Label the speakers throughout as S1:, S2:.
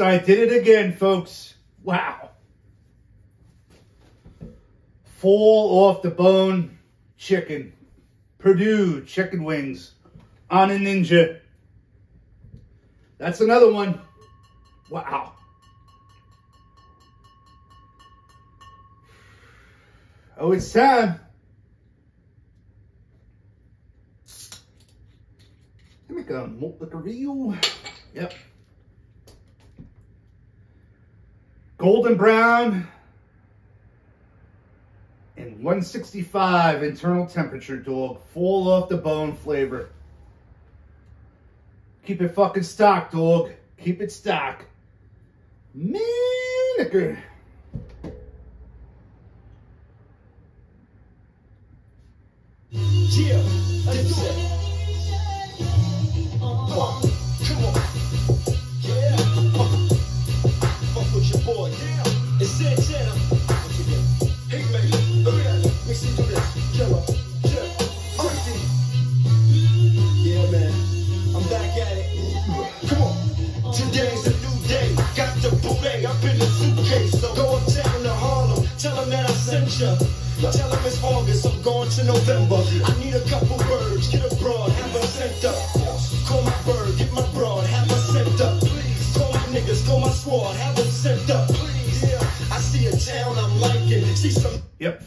S1: I
S2: did it again, folks. Wow. Fall off the bone chicken. Perdue chicken wings on a ninja. That's another one. Wow. Oh, it's time. Let me go malt like a real. Yep. Golden brown and 165 internal temperature, dog. Fall off the bone flavor. Keep it fucking stock, dog. Keep it stock. Manicure.
S3: Yeah,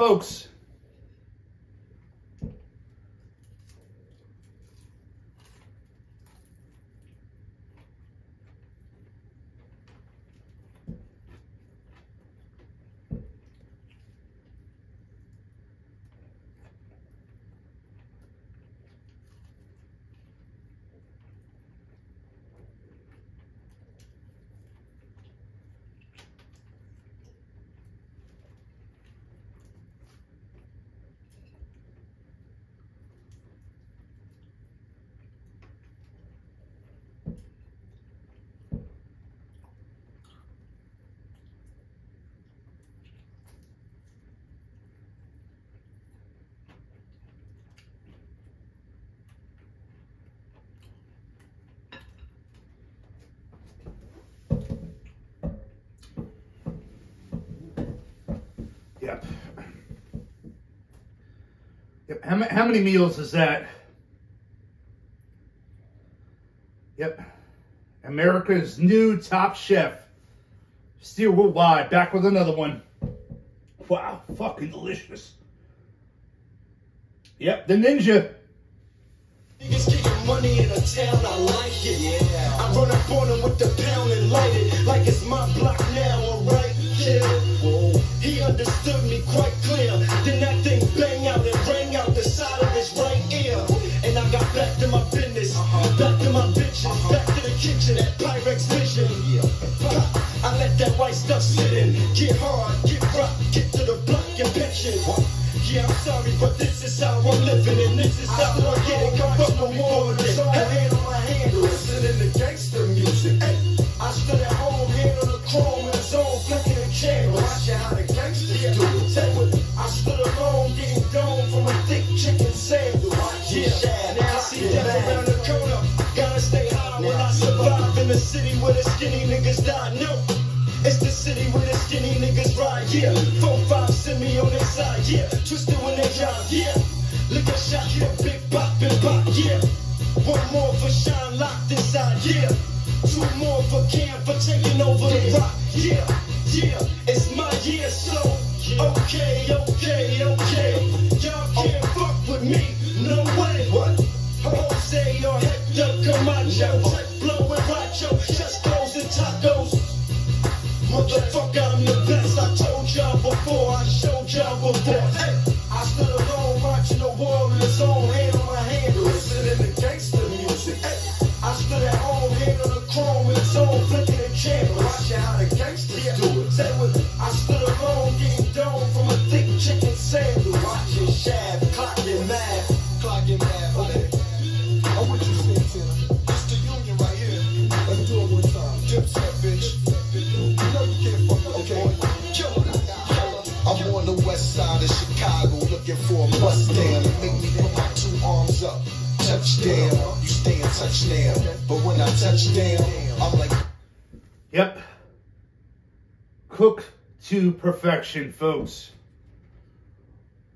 S2: folks. Yep. Yep. How, how many meals is that? Yep. America's new top chef, Steele Worldwide, back with another one. Wow, fucking delicious. Yep, the ninja.
S3: niggas money in a town, I like it. Yeah. I run up on them with the pound and light it like it's my block now, He understood me quite clear. Then that thing bang out and rang out the side of his right ear. And I got back to my business, back to my bitches, back to the kitchen, that Pyrex vision. I let that white stuff sit in. Get hard, get rock, get to the block and pension. Yeah, skinny niggas die, no. It's the city where the skinny niggas ride, yeah. Four, five, send me on their side, yeah. Twisted when they job, yeah. Look at shot, yeah. Big pop and pop, yeah. One more for Shine locked inside, yeah. Two more for Cam for taking over the rock, yeah. Yeah, it's my year, so okay, okay, okay. Y'all can't fuck with me, no way. What? Jose or Hector come on, Camacho. before I showed y'all force. Hey. touchdown, you stay in touch now. But when I touch down, I'm like.
S2: Yep. Cook to perfection, folks.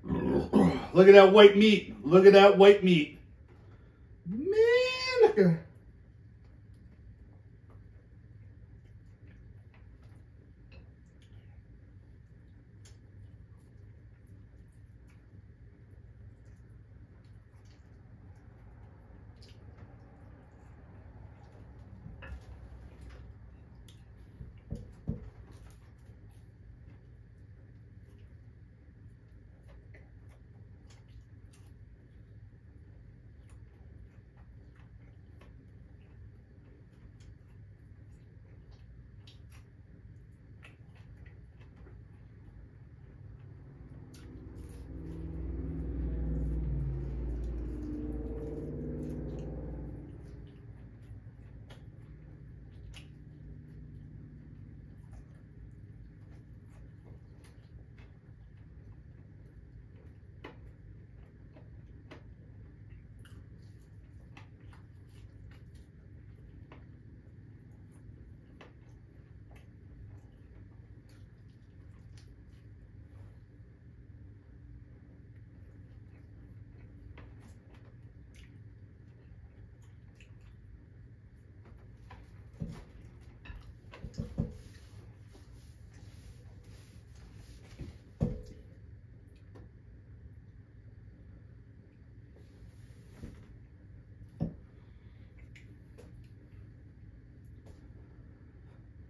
S2: Look at that white meat. Look at that white meat. Man,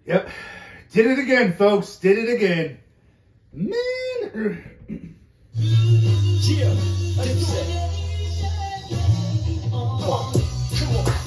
S2: Yep. Did it again, folks. Did it again. Man.
S3: Come on. Come on.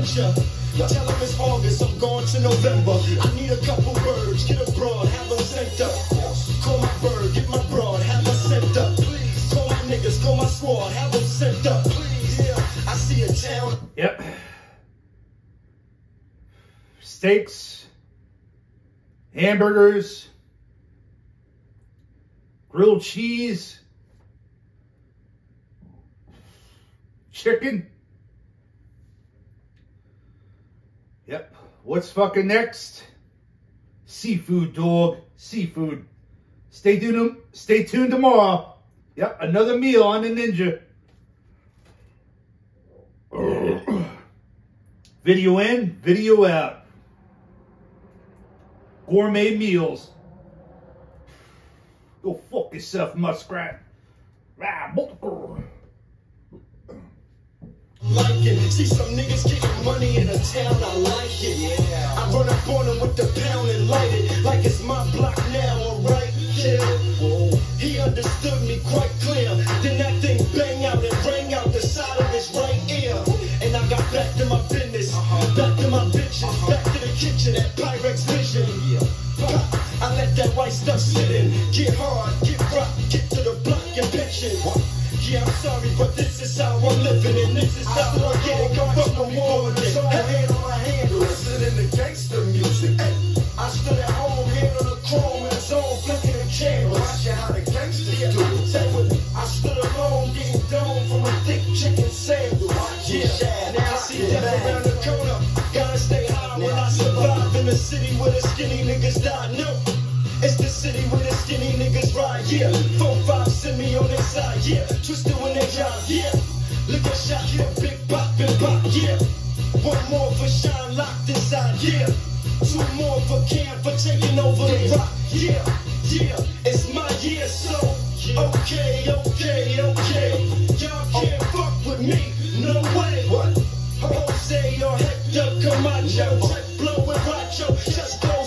S3: adventure. Tell them it's August, I'm gone to November. I need a couple birds, get abroad, have them sent up. Call my bird, get my broad, have them sent up. Call my niggas, call my squad, have them sent up. Yeah, I see a town.
S2: Yep. Steaks, hamburgers, grilled cheese, chicken. what's fucking next? Seafood dog, seafood. Stay tuned, stay tuned tomorrow. Yep, another meal on the Ninja. video in, video out. Gourmet meals. Go fuck yourself, muskrat.
S3: Like it, see some niggas money in the town, I like it. Yeah. I run up on them with the pound and light it. chicken sandwich. Yeah, now I see death around the corner. Gotta stay high when I survive in the city where the skinny niggas die. No, it's the city where the skinny niggas ride. Yeah, four five send
S4: me on their side. Yeah, twisted when they drive. Yeah, look at shot. Yeah, big pop and pop. Yeah, one more for shine locked inside. Yeah, two more for Cam for taking over the rock. Yeah, yeah, it's my year, so okay, okay, okay.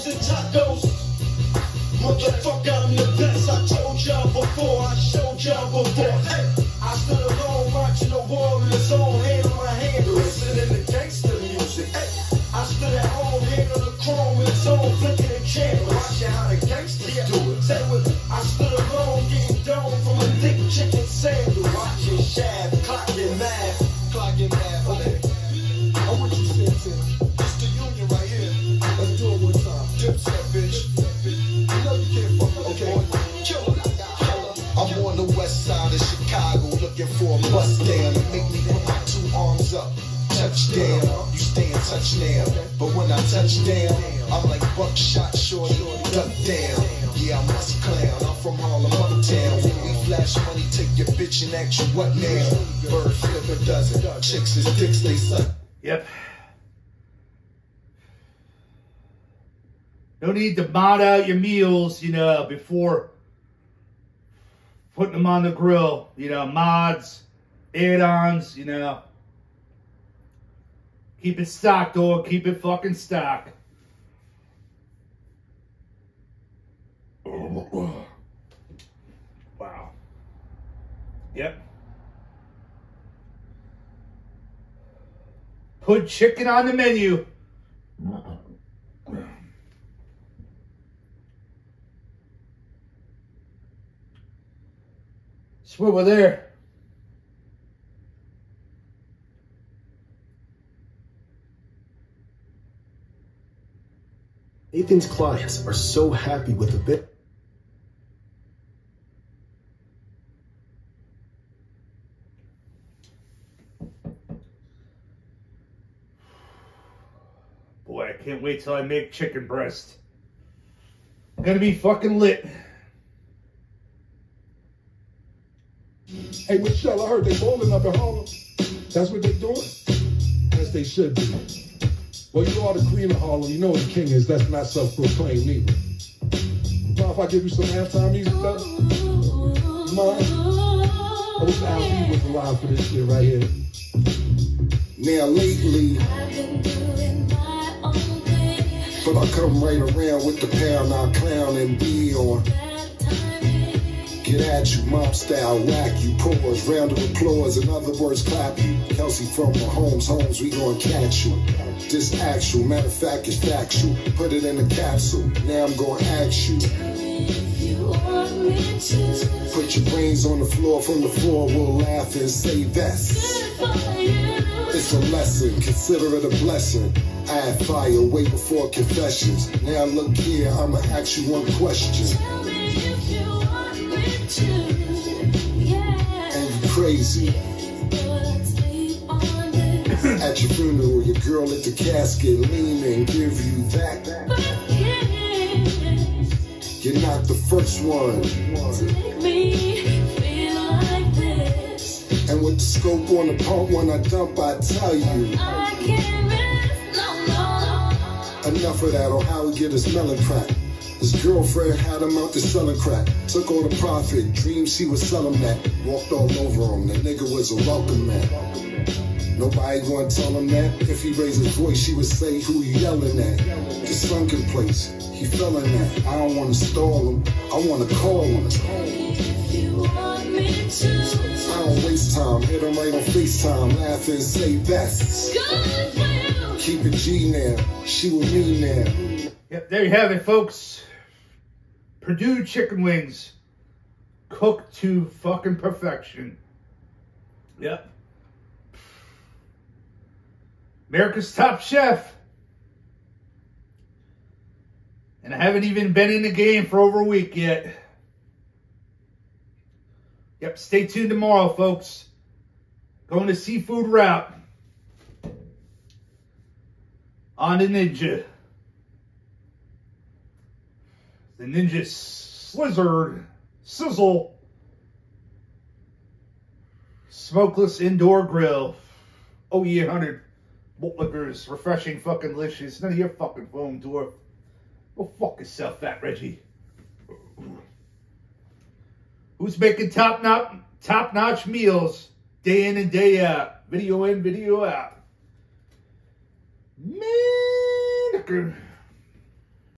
S4: And tacos. I'm the best. I told before, I before. I stood alone watching the war in own hand on my hand, listening to music. I stood at home, on the chrome in flicking the how the do it. I stood alone, getting dome from a thick chicken Touchdown, you stay in touch now. But when I touch down, I'm like buckshot shorty, duck down. Yeah, I must clown. I'm from Harlem, uptown. When we flash money, take your bitch and ask you what now. Bird flip a dozen. Chicks is dicks, they suck.
S2: Yep. No need to mod out your meals, you know, before putting them on the grill. You know, mods, add-ons, you know. Keep it stock, dog. Keep it fucking stock. Wow. Yep. Put chicken on the menu. Swivel there.
S5: Nathan's clients are so happy with the bit.
S2: Boy, I can't wait till I make chicken breast. Gonna be fucking lit.
S6: Hey, Michelle, I heard they bowling up in Harlem. That's what they doing? As they should be. Well, you are the queen of Harlem. You know what the king is. That's not self-proclaimed either. Mind if I give you some halftime music, though? Mind? I wish Al B was alive for this shit right here.
S4: Now lately, but I come right around with the pound, I clown and be on. Get at you, mob style, whack you, pause, round of applause, in other words, clap you. Kelsey from Mahomes, Holmes, we gon' catch you. This actual, matter of fact, it's factual. Put it in a capsule, now I'm gonna ask you. Put your brains on the floor, from the floor, we'll laugh and say that's. It's a lesson, consider it a blessing. Add fire way before confessions. Now look here, I'ma ask you one question. And you crazy. At your funeral, your girl at the casket lean and give you that. You're not the first one. And with the scope on the pump, when I dump, I tell you. Enough of that on how he get his melon crack. His girlfriend had him out there selling crack. Took all the profit, dreams he was selling that. Walked all over him, the nigga was a welcome man. Nobody gonna tell him that. If he raised his voice, she would say who he yelling at. The sunken place, he fell in that. I don't wanna stall him, I wanna call him. I don't waste time, hit him right on FaceTime, laugh and say that's. Keep it G now, she with me now.
S2: Yep, there you have it, folks. Perdue chicken wings. Cooked to fucking perfection. Yep. America's top chef. And I haven't even been in the game for over a week yet. Yep, stay tuned tomorrow, folks. Going to seafood route. On the Ninja. The Ninja Slizzard Sizzle Smokeless indoor grill. Oh yeah, hundred malt refreshing, fucking delicious. None of your fucking foam door. Go fuck yourself, Fat Reggie. Who's making top notch top notch meals day in and day out? Video in, video out. Man,